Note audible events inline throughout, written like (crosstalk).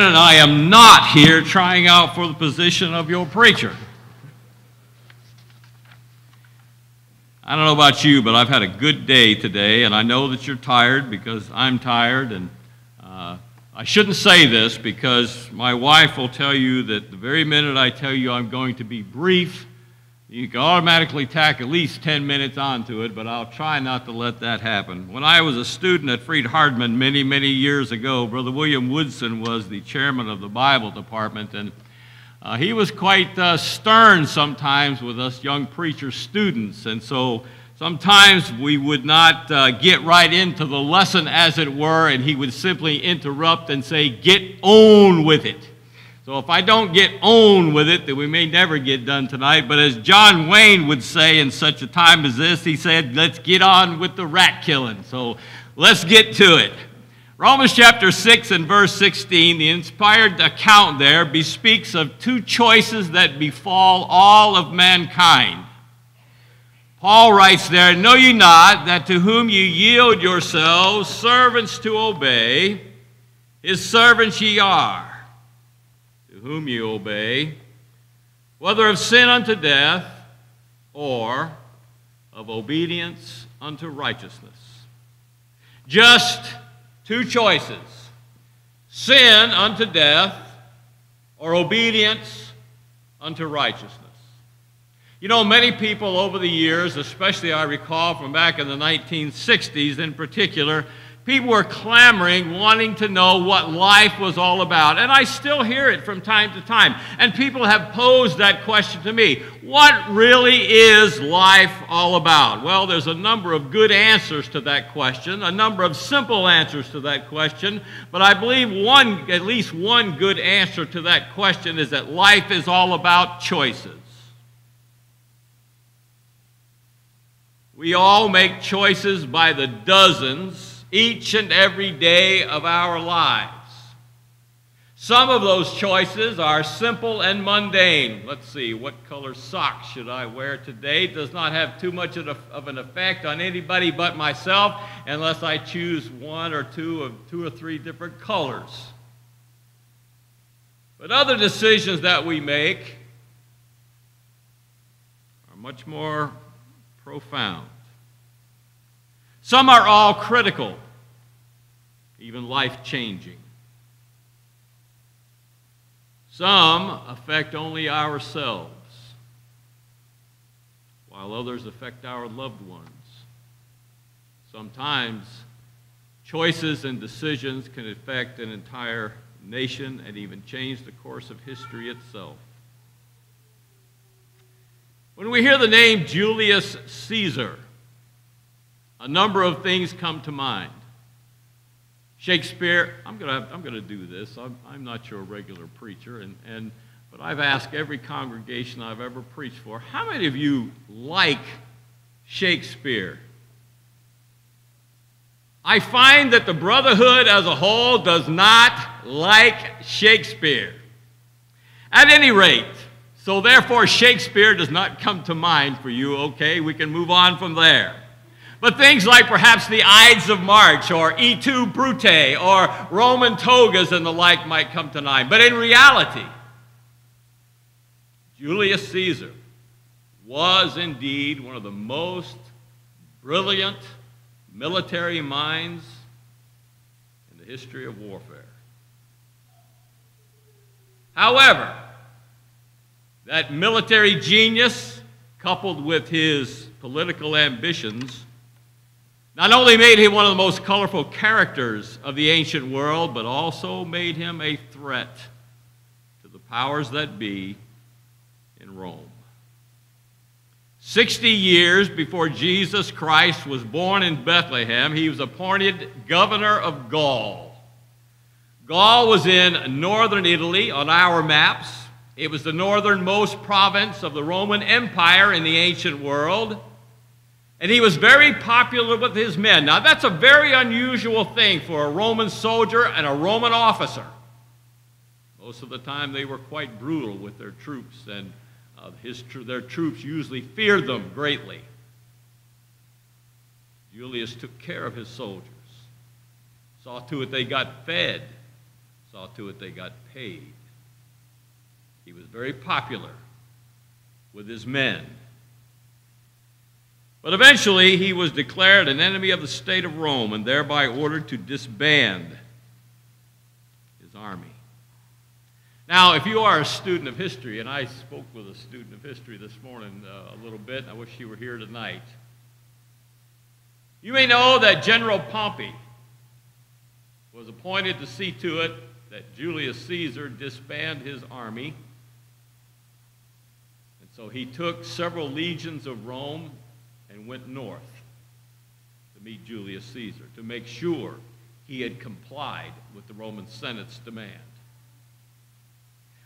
And I am not here trying out for the position of your preacher. I don't know about you, but I've had a good day today, and I know that you're tired because I'm tired. And uh, I shouldn't say this because my wife will tell you that the very minute I tell you I'm going to be brief, you can automatically tack at least 10 minutes onto it, but I'll try not to let that happen. When I was a student at Freed-Hardeman many, many years ago, Brother William Woodson was the chairman of the Bible department, and uh, he was quite uh, stern sometimes with us young preacher students, and so sometimes we would not uh, get right into the lesson, as it were, and he would simply interrupt and say, Get on with it. So if I don't get on with it, then we may never get done tonight. But as John Wayne would say in such a time as this, he said, Let's get on with the rat killing. So let's get to it. Romans chapter 6 and verse 16, the inspired account there bespeaks of two choices that befall all of mankind. Paul writes there, Know ye not that to whom ye yield yourselves servants to obey, his servants ye are, to whom ye obey, whether of sin unto death or of obedience unto righteousness. Just two choices sin unto death or obedience unto righteousness. You know, many people over the years, especially I recall from back in the 1960s in particular, people were clamoring, wanting to know what life was all about. And I still hear it from time to time. And people have posed that question to me What really is life all about? Well, there's a number of good answers to that question, a number of simple answers to that question. But I believe one, at least one good answer to that question is that life is all about choices. We all make choices by the dozens each and every day of our lives. Some of those choices are simple and mundane. Let's see, what color socks should I wear today? Does not have too much of, an effect on anybody but myself unless I choose one or two of two or three different colors. But other decisions that we make are much more profound. Some are all critical, even life changing. Some affect only ourselves, while others affect our loved ones. Sometimes choices and decisions can affect an entire nation and even change the course of history itself. When we hear the name Julius Caesar, a number of things come to mind. Shakespeare, I'm going to I'm to do this. I'm, I'm not your regular preacher, and, and, but I've asked every congregation I've ever preached for how many of you like Shakespeare? I find that the brotherhood as a whole does not like Shakespeare. At any rate, so therefore Shakespeare does not come to mind for you, okay? We can move on from there. But things like perhaps the Ides of March or Et tu, Brute or Roman togas and the like might come to mind. But in reality, Julius Caesar was indeed one of the most brilliant military minds in the history of warfare. However, that military genius, coupled with his political ambitions, not only made him one of the most colorful characters of the ancient world, but also made him a threat to the powers that be in Rome. 60 years before Jesus Christ was born in Bethlehem, he was appointed governor of Gaul. Gaul was in northern Italy on our maps. It was the northernmost province of the Roman Empire in the ancient world. And he was very popular with his men. Now, that's a very unusual thing for a Roman soldier and a Roman officer. Most of the time, they were quite brutal with their troops, and uh, his, their troops usually feared them greatly. Julius took care of his soldiers, saw to it they got fed, saw to it they got paid. He was very popular with his men. But eventually he was declared an enemy of the state of Rome and thereby ordered to disband his army. Now, if you are a student of history, and I spoke with a student of history this morning uh, a little bit, I wish he were here tonight, you may know that General Pompey was appointed to see to it that Julius Caesar disband his army. And so he took several legions of Rome and went north to meet Julius Caesar to make sure he had complied with the Roman Senate's demand.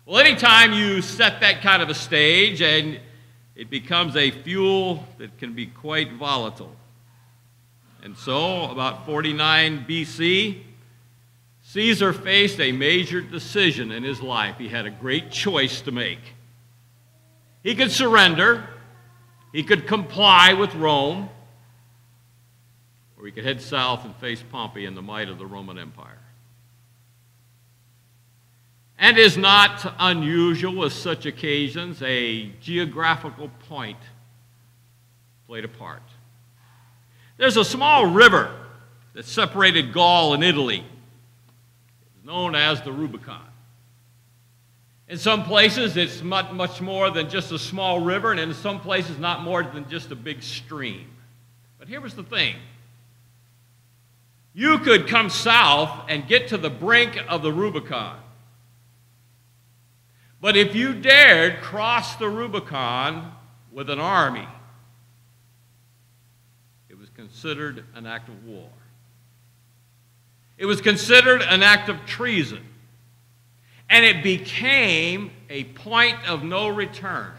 Well, anytime you set that kind of a stage and it becomes a fuel that can be quite volatile. And so, about 49 BC, Caesar faced a major decision in his life. He had a great choice to make. He could surrender, he could comply with Rome, or he could head south and face Pompey and the might of the Roman Empire. And is not unusual with such occasions, a geographical point played a part. There's a small river that separated Gaul and Italy. Known as the Rubicon. In some places, it's much more than just a small river, and in some places, not more than just a big stream. But here was the thing you could come south and get to the brink of the Rubicon. But if you dared cross the Rubicon with an army, it was considered an act of war. It was considered an act of treason. And it became a point of no return.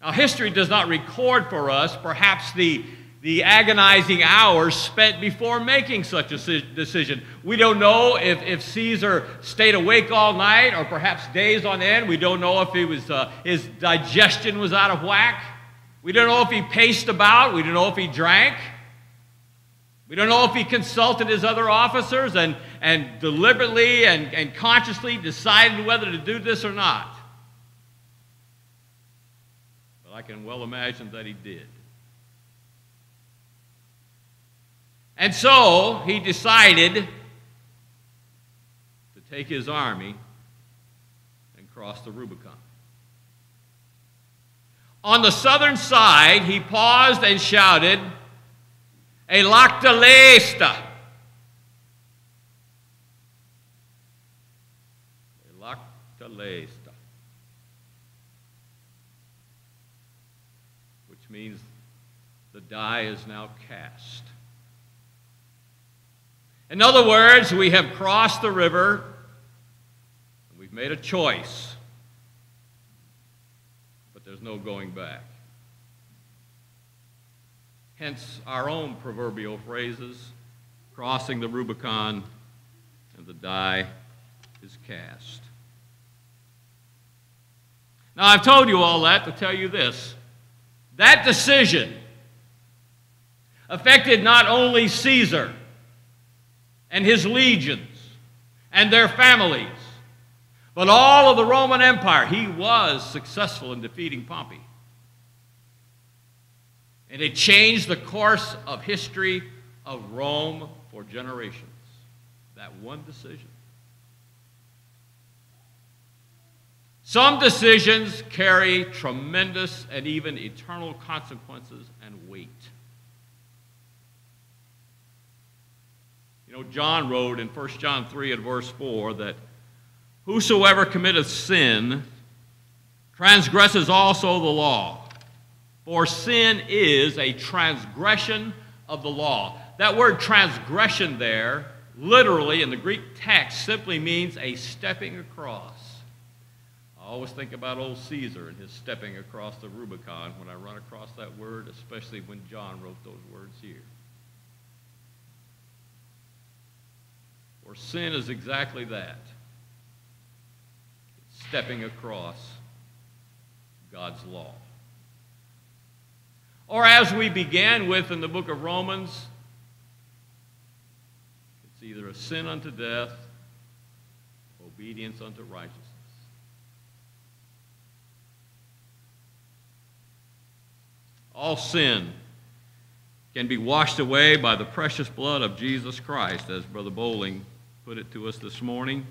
Now, history does not record for us perhaps the, the agonizing hours spent before making such a decision. We don't know if, if Caesar stayed awake all night or perhaps days on end. We don't know if he was, uh, his digestion was out of whack. We don't know if he paced about. We don't know if he drank. We don't know if he consulted his other officers and, and deliberately and, and consciously decided whether to do this or not. But I can well imagine that he did. And so he decided to take his army and cross the Rubicon. On the southern side, he paused and shouted, A lacta lesta. A lacta Which means the die is now cast. In other words, we have crossed the river and we've made a choice but there's no going back. Hence our own proverbial phrases crossing the Rubicon and the die is cast. Now, I've told you all that to tell you this. That decision affected not only Caesar and his legions and their families, but all of the Roman Empire, he was successful in defeating Pompey. And it changed the course of history of Rome for generations. That one decision. Some decisions carry tremendous and even eternal consequences and weight. You know, John wrote in 1 John 3 and verse 4 that Whosoever committeth sin transgresses also the law. For sin is a transgression of the law. That word transgression there, literally in the Greek text, simply means a stepping across. I always think about old Caesar and his stepping across the Rubicon when I run across that word, especially when John wrote those words here. For sin is exactly that it's stepping across God's law. Or as we began with in the book of Romans, It's either a sin unto death, obedience unto righteousness. All sin can be washed away by the precious blood of Jesus Christ, as Brother Bowling put it to us this morning.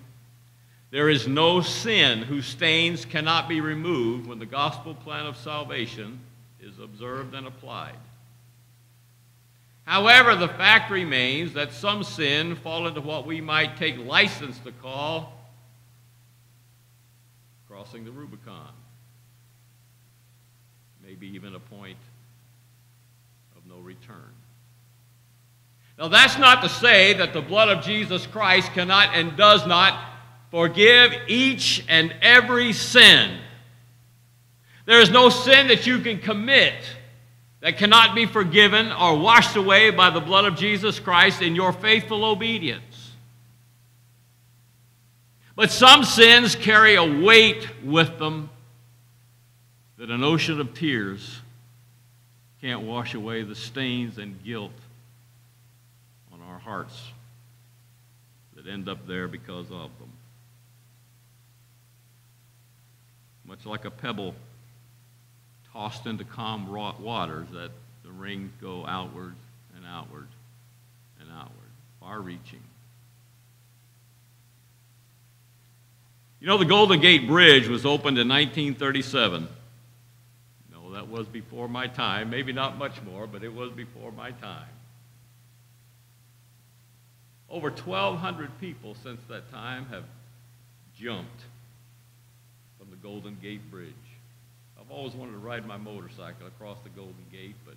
There is no sin whose stains cannot be removed when the gospel plan of salvation is observed and applied. However, the fact remains that some sin fall into what we might take license to call crossing the Rubicon, maybe even a point return. Now, that's not to say that the blood of Jesus Christ cannot and does not forgive each and every sin. There is no sin that you can commit that cannot be forgiven or washed away by the blood of Jesus Christ in your faithful obedience. But some sins carry a weight with them that an ocean of tears can't wash away the stains and guilt on our hearts that end up there because of them. Much like a pebble tossed into calm waters, that the rings go outward and outward and outward, far reaching. You know, the Golden Gate Bridge was opened in 1937. That was before my time. Maybe not much more, but it was before my time. Over 1,200 people since that time have jumped from the Golden Gate Bridge. I've always wanted to ride my motorcycle across the Golden Gate, but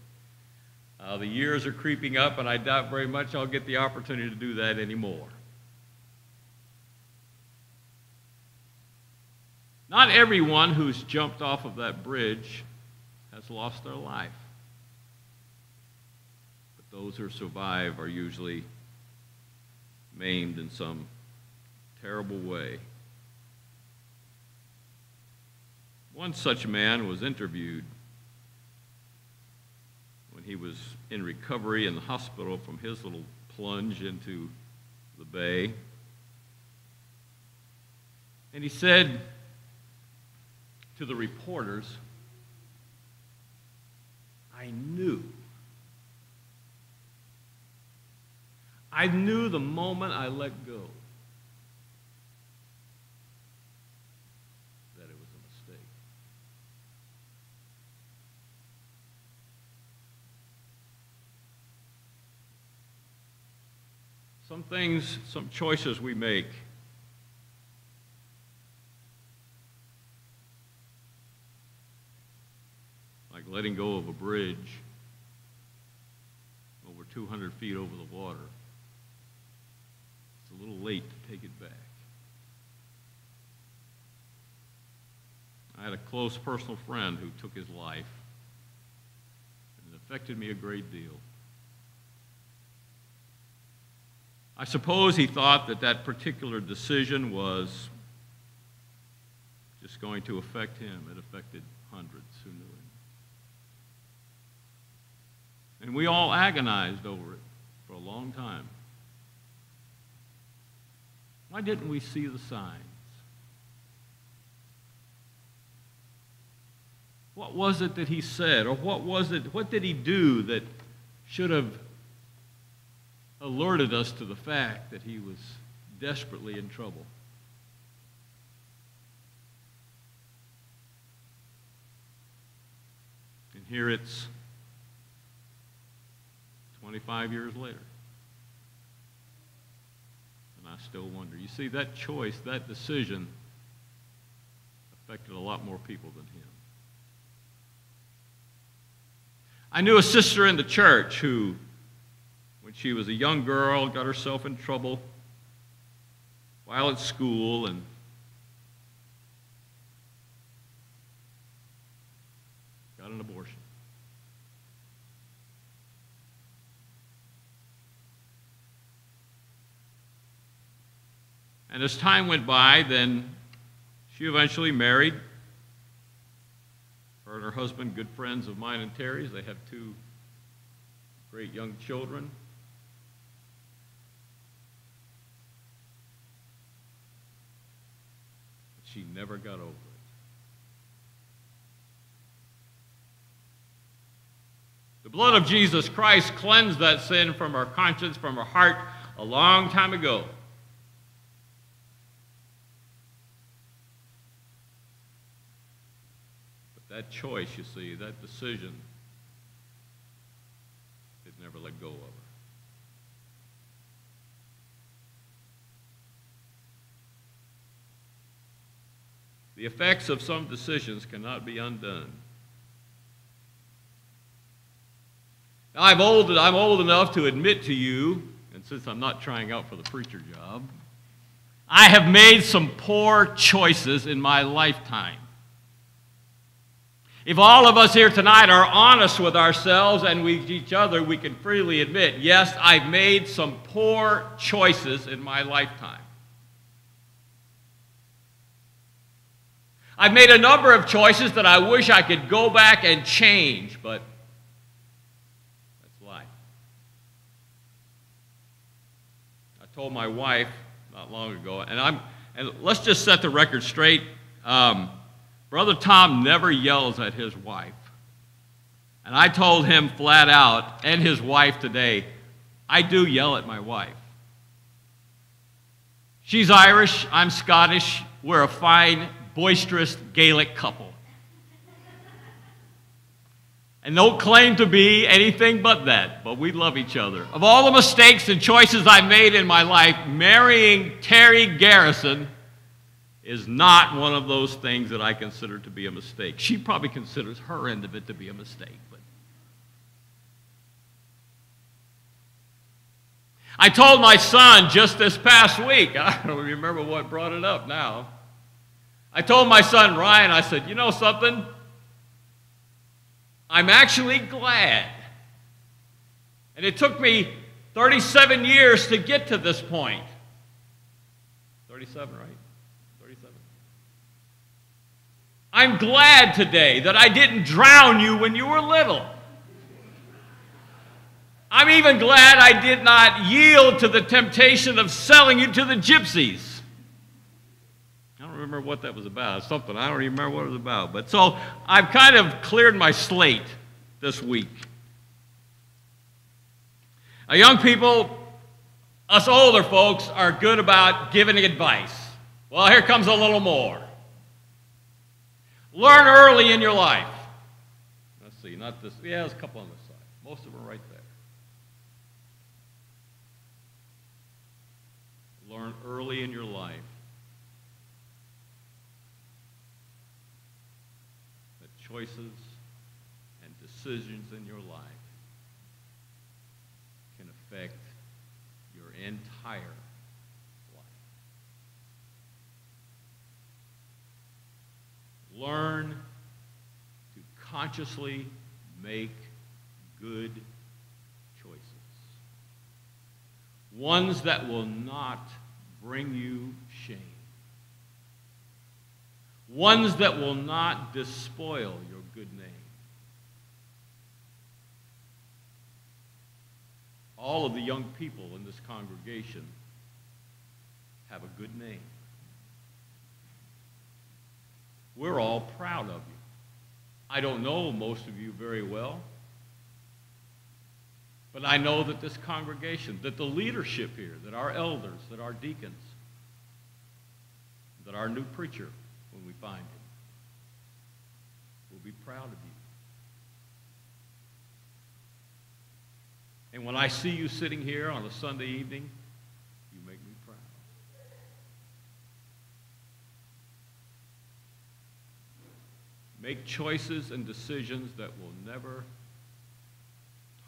uh, the years are creeping up, and I doubt very much I'll get the opportunity to do that anymore. Not everyone who's jumped off of that bridge has lost their life. But those who survive are usually maimed in some terrible way. One such man was interviewed when he was in recovery in the hospital from his little plunge into the bay. And he said to the reporters, I knew. I knew the moment I let go that it was a mistake. Some things, some choices we make letting go of a bridge over 200 feet over the water it's a little late to take it back. I had a close personal friend who took his life, and it affected me a great deal. I suppose he thought that that particular decision was just going to affect him. It affected hundreds who knew him. And we all agonized over it for a long time. Why didn't we see the signs? What was it that he said, or what was it, what did he do that should have alerted us to the fact that he was desperately in trouble? And here it's 25 years later. And I still wonder. You see, that choice, that decision affected a lot more people than him. I knew a sister in the church who, when she was a young girl, got herself in trouble while at school and got an abortion. And as time went by, then she eventually married. Her and her husband, good friends of mine and Terry's, they have two great young children. But she never got over it. The blood of Jesus Christ cleansed that sin from our conscience, from our heart, a long time ago. That choice, you see, that decision, it never let go of her. The effects of some decisions cannot be undone. Now, I'm old, I'm old enough to admit to you, and since I'm not trying out for the preacher job, I have made some poor choices in my lifetime. If all of us here tonight are honest with ourselves and with each other, we can freely admit, yes, I've made some poor choices in my lifetime. I've made a number of choices that I wish I could go back and change, but that's life. I told my wife not long ago, and I'm and let's just set the record straight. Um, Brother Tom never yells at his wife. And I told him flat out, and his wife today, I do yell at my wife. She's Irish, I'm Scottish, we're a fine, boisterous Gaelic couple and don't claim to be anything but that, but we love each other. Of all the mistakes and choices I made in my life, marrying Terry Garrison is not one of those things that I consider to be a mistake. She probably considers her end of it to be a mistake, but I told my son just this past week, (laughs) I don't remember what brought it up now. I told my son Ryan, I said, you know something? I'm actually glad. And it took me 37 years to get to this point. 37, right? 37. I'm glad today that I didn't drown you when you were little. I'm even glad I did not yield to the temptation of selling you to the gypsies I don't remember what that was about. Something. I don't remember what it was about. But so I've kind of cleared my slate this week. Now, young people, us older folks are good about giving advice. Well, here comes a little more. Learn early in your life. Let's see, not this. Yeah, there's a couple on this side. Most of them right there. Learn early in your life that choices and decisions in your life can affect your entire life. Learn to consciously make good choices. Ones that will not bring you shame ones that will not despoil your good name. All of the young people in this congregation have a good name. We're all proud of you. I don't know most of you very well, but I know that this congregation, that the leadership here, that our elders, that our deacons, that our new preacher, when we find him. We'll be proud of you. And when I see you sitting here on a Sunday evening, you make me proud. Make choices and decisions that will never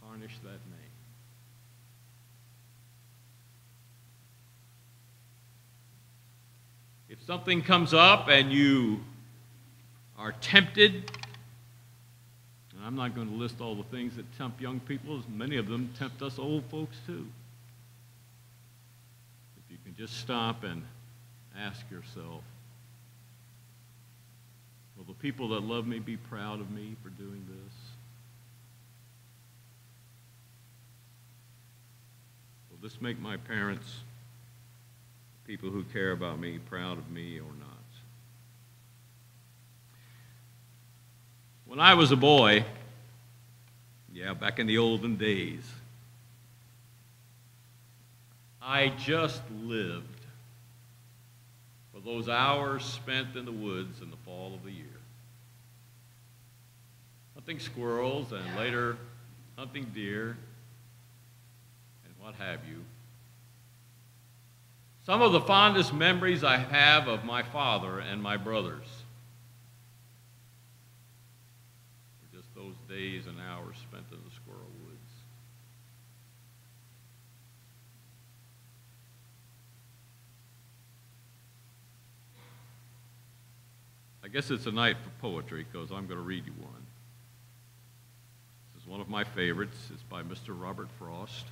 tarnish that name. If something comes up and you are tempted, and I'm not going to list all the things that tempt young people, as many of them tempt us old folks too. If you can just stop and ask yourself, Will the people that love me be proud of me for doing this? Will this make my parents, people who care about me, proud of me or not? When I was a boy, yeah, back in the olden days, I just lived for those hours spent in the woods in the fall of the year. Hunting squirrels and later hunting deer and what have you. Some of the fondest memories I have of my father and my brothers were just those days and hours spent in the squirrel woods. I guess it's a night for poetry because I'm going to read you one. This is one of my favorites. It's by Mr. Robert Frost.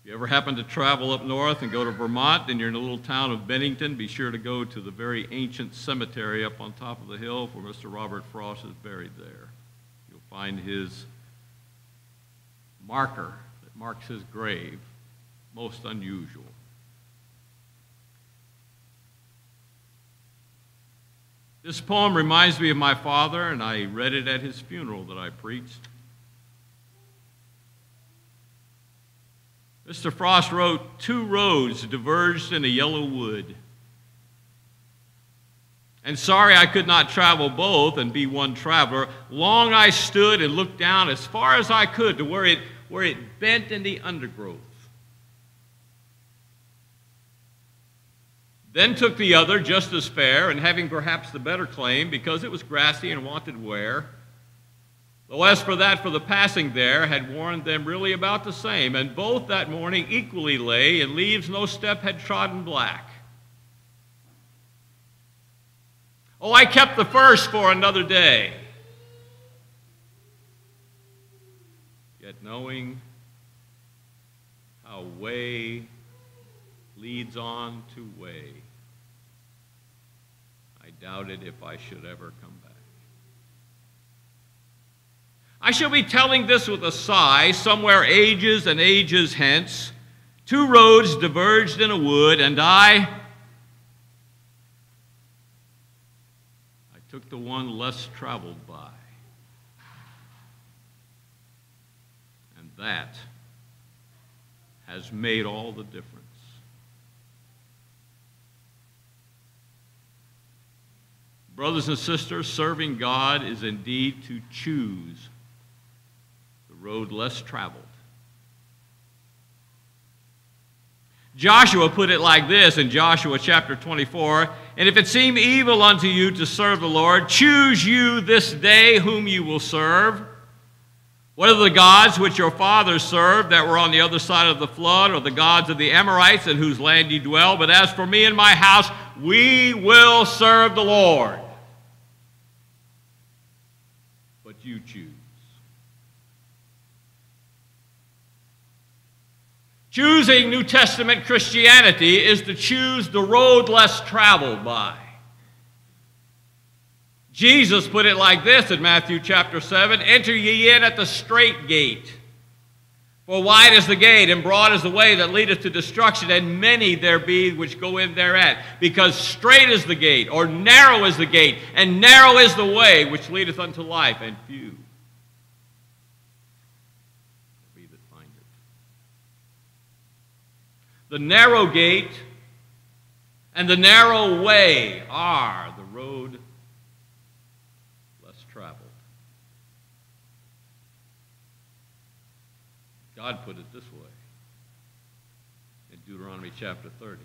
If you ever happen to travel up north and go to Vermont and you're in the little town of Bennington, be sure to go to the very ancient cemetery up on top of the hill where Mr. Robert Frost is buried there. You'll find his marker that marks his grave, most unusual. This poem reminds me of my father, and I read it at his funeral that I preached. Mr. Frost wrote, Two roads diverged in a yellow wood. And sorry I could not travel both and be one traveler. Long I stood and looked down as far as I could to where it, where it bent in the undergrowth. Then took the other just as fair, and having perhaps the better claim, because it was grassy and wanted wear. Though as for that for the passing there, had warned them really about the same, and both that morning equally lay, and leaves no step had trodden black. Oh, I kept the first for another day. Yet knowing how way leads on to way, doubted if I should ever come back. I shall be telling this with a sigh, somewhere ages and ages hence. Two roads diverged in a wood, and I. I took the one less traveled by. And that has made all the difference. Brothers and sisters, serving God is indeed to choose the road less traveled. Joshua put it like this in Joshua chapter 24 And if it seem evil unto you to serve the Lord, choose you this day whom you will serve. Whether the gods which your fathers served that were on the other side of the flood, or the gods of the Amorites in whose land you dwell, but as for me and my house, we will serve the Lord. You choose. Choosing New Testament Christianity is to choose the road less traveled by. Jesus put it like this in Matthew chapter 7 Enter ye in at the strait gate. For wide is the gate, and broad is the way that leadeth to destruction, and many there be which go in thereat. Because strait is the gate, or narrow is the gate, and narrow is the way which leadeth unto life, and few be that find it. The narrow gate and the narrow way are the road God put it this way in Deuteronomy chapter 30.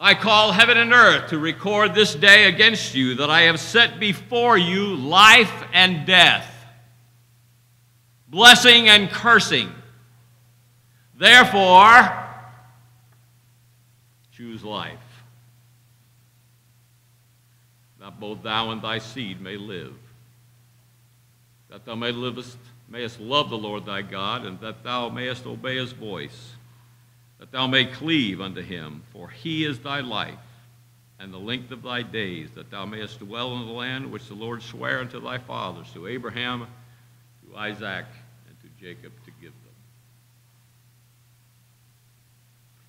I call heaven and earth to record this day against you that I have set before you life and death, blessing and cursing. Therefore, choose life, that both thou and thy seed may live, that thou may livest mayest love the Lord thy God, and that thou mayest obey his voice, that thou may cleave unto him, for he is thy life, and the length of thy days, that thou mayest dwell in the land which the Lord sware unto thy fathers, to Abraham, to Isaac, and to Jacob to give them.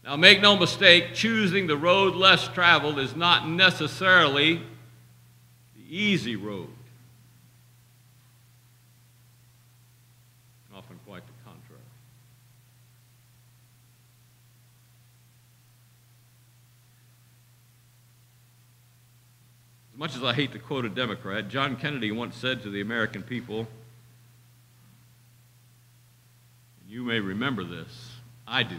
Now, make no mistake, choosing the road less traveled is not necessarily the easy road. Often quite the contrary. As much as I hate to quote a Democrat, John Kennedy once said to the American people, you may remember this, I do.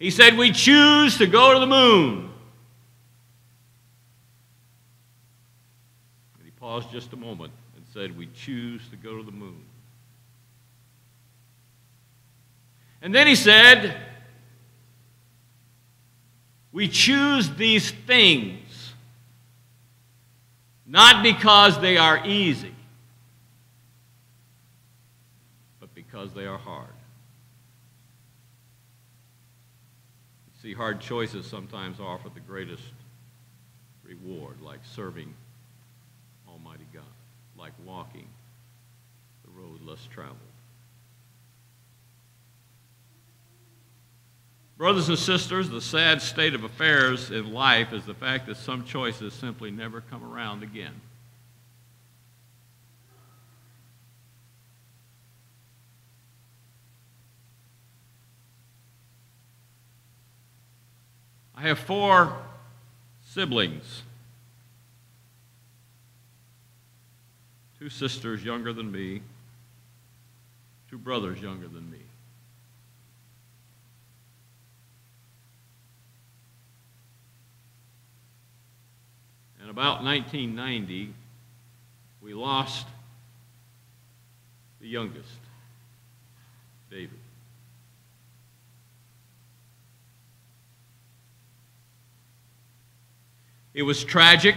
He said, We choose to go to the moon. And he paused just a moment and said, We choose to go to the moon. And then he said, We choose these things not because they are easy, but because they are hard. See, hard choices sometimes offer the greatest reward, like serving Almighty God, like walking the road less traveled. Brothers and sisters, the sad state of affairs in life is the fact that some choices simply never come around again. I have four siblings. Two sisters younger than me, two brothers younger than me. About 1990, we lost the youngest, David. It was tragic.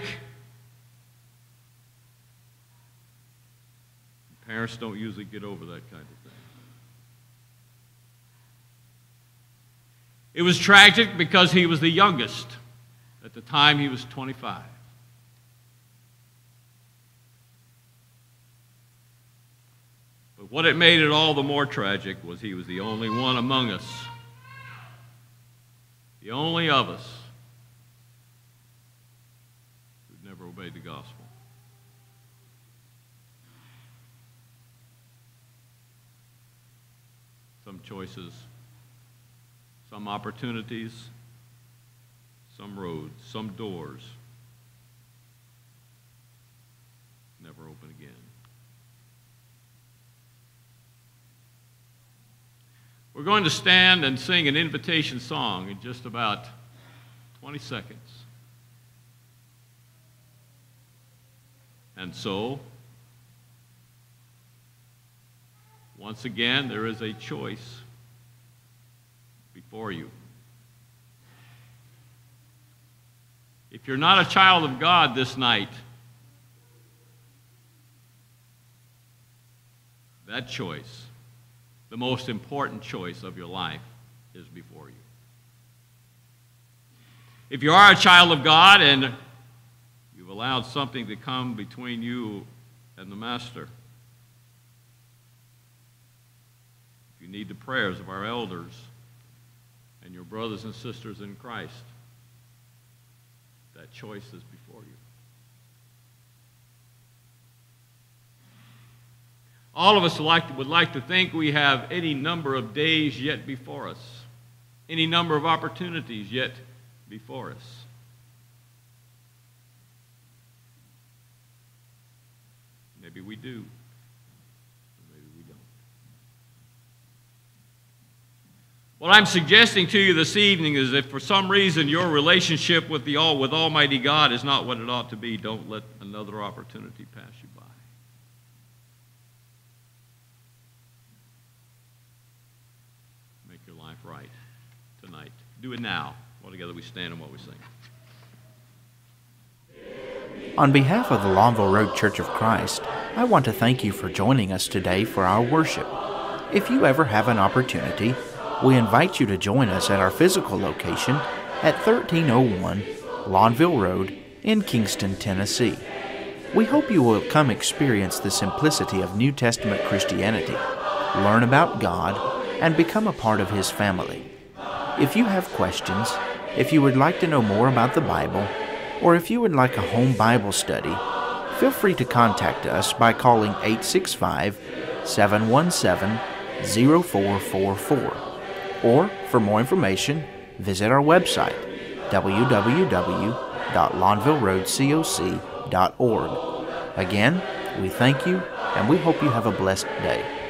Parents don't usually get over that kind of thing. It was tragic because he was the youngest. At the time, he was 25. But what it made it all the more tragic was he was the only one among us, the only of us who'd never obeyed the gospel. Some choices, some opportunities, some roads, some doors never open again. We're going to stand and sing an invitation song in just about 20 seconds. And so, once again, there is a choice before you. If you're not a child of God this night, that choice the most important choice of your life is before you. If you are a child of God and you've allowed something to come between you and the Master, if you need the prayers of our elders and your brothers and sisters in Christ, that choice is before you. All of us like, would like to think we have any number of days yet before us, any number of opportunities yet before us. Maybe we do. Maybe we don't. What I'm suggesting to you this evening is if for some reason your relationship with the all with Almighty God is not what it ought to be, don't let another opportunity pass you by. right tonight. Do it now. All together we stand and what we sing. On behalf of the Lawnville Road Church of Christ, I want to thank you for joining us today for our worship. If you ever have an opportunity, we invite you to join us at our physical location at 1301 Lawnville Road in Kingston, Tennessee. We hope you will come experience the simplicity of New Testament Christianity, learn about God, and become a part of His family. If you have questions, if you would like to know more about the Bible, or if you would like a home Bible study, feel free to contact us by calling 865 717 0444. Or, for more information, visit our website www.lawnvilleroadcoc.org. Again, we thank you and we hope you have a blessed day.